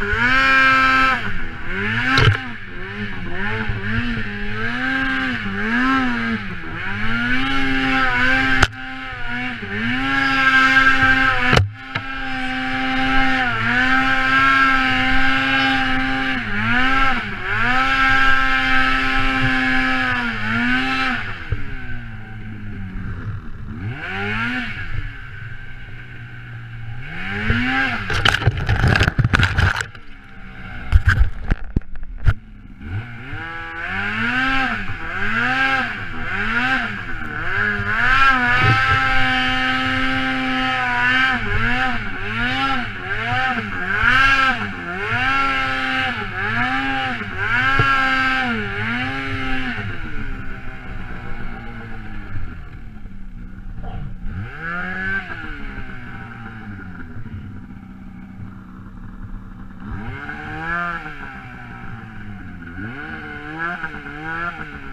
Mm-hmm. Thank à. you.